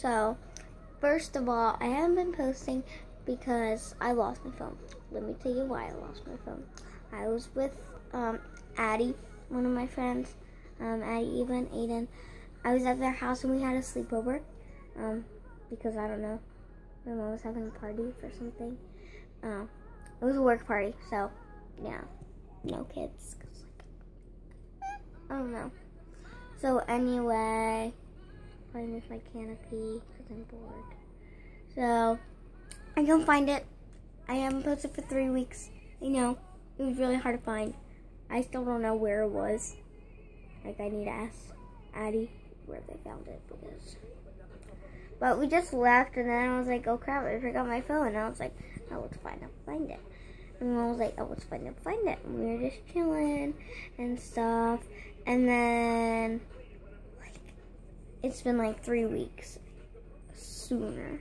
So, first of all, I haven't been posting because I lost my phone. Let me tell you why I lost my phone. I was with um, Addie, one of my friends, um, Addie, Eva, and Aiden. I was at their house and we had a sleepover um, because I don't know, my mom was having a party for something. Um, it was a work party, so yeah, no kids. 'cause, like, I don't know. So anyway, playing with my canopy because I'm bored. So I can't find it. I haven't posted for three weeks. I know it was really hard to find. I still don't know where it was. Like I need to ask Addie where they found it because. But we just left, and then I was like, "Oh crap! I forgot my phone." And I was like, "Oh, let's find it, find it." And I was like, "Oh, let's find it, find it." And we were just chilling and stuff, and then it's been like three weeks sooner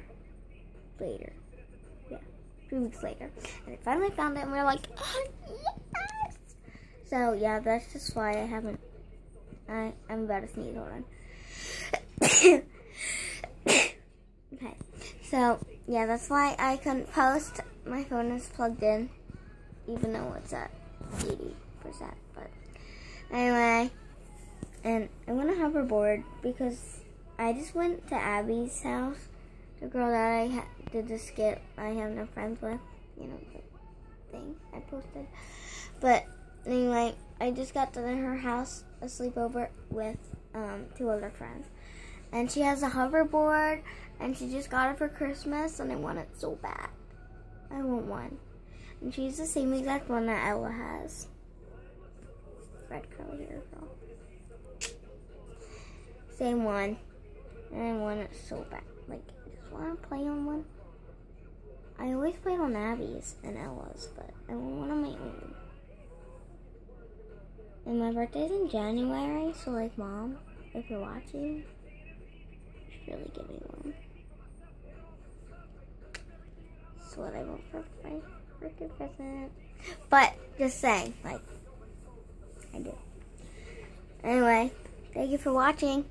later. Yeah, three weeks later, and I finally found it, and we are like, "Oh yes!" So yeah, that's just why I haven't. I I'm about to sneeze. Hold on. okay, so yeah, that's why I couldn't post. My phone is plugged in, even though it's at eighty percent. But anyway, and I'm gonna hoverboard because I just went to Abby's house, the girl that I did the skit I have no friends with, you know, the thing I posted. But anyway, I just got to her house, a sleepover with um, two other friends. And she has a hoverboard, and she just got it for Christmas, and I want it so bad. I want one. And she's the same exact one that Ella has. Red curly hair girl. Same one. And I want it so bad. Like, I just want to play on one. I always played on Abby's and Ella's, but I want on my own. And my birthday's in January, so like, mom, if you're watching, you should really give me one. That's what I want for my birthday present. But just saying, like, I do. Anyway, thank you for watching.